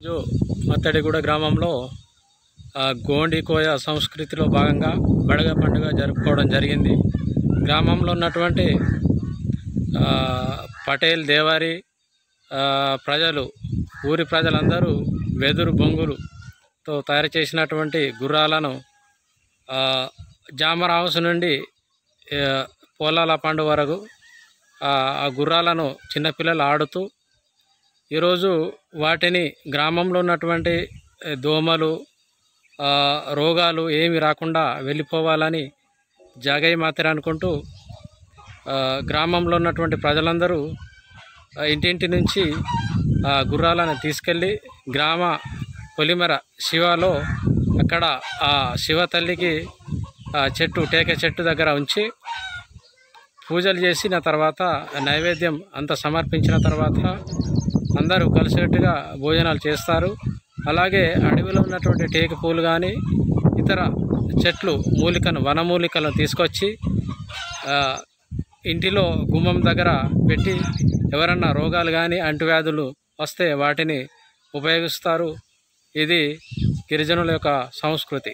జో మత్తడిగూడ గ్రామంలో గోండికోయ గోండి కోయ సంస్కృతిలో భాగంగా బడగ పండుగ జరుపుకోవడం జరిగింది. గ్రామంలో ఉన్నటువంటి పటేల్ దేవారి ప్రజలు ఊరి ప్రజలందరూ వెదురు బొంగులుతో తయారు చేసినటువంటి గుర్రాలను ఆ, జామర్ హౌస్ నుండి పోలాల పండు వరకు ఆ గుర్రాలను చిన్నపిల్లలు ఆడుతూ ఈరోజు వాటిని గ్రామంలో ఉన్నటువంటి దోమలు రోగాలు ఏమి రాకుండా వెళ్ళిపోవాలని జాగయ్య మాత్ర అనుకుంటూ గ్రామంలో ఉన్నటువంటి ప్రజలందరూ ఇంటింటి నుంచి గుర్రాలను తీసుకెళ్ళి గ్రామ పొలిమర శివలో అక్కడ ఆ శివ తల్లికి చెట్టు టేక చెట్టు దగ్గర ఉంచి పూజలు చేసిన తర్వాత నైవేద్యం అంత సమర్పించిన తర్వాత అందరూ కలిసినట్టుగా భోజనాలు చేస్తారు. అలాగే అడవిలో ఉన్నటువంటి టేకు పూలు కానీ ఇతర చెట్లు మూలికను వనమూలికలను తీసుకొచ్చి ఇంటిలో గుమ్మం దగ్గర పెట్టి ఎవరన్నా రోగాలు కానీ అంటువ్యాధులు వస్తే వాటిని ఉపయోగిస్తారు. ఇది గిరిజనుల యొక్క సంస్కృతి.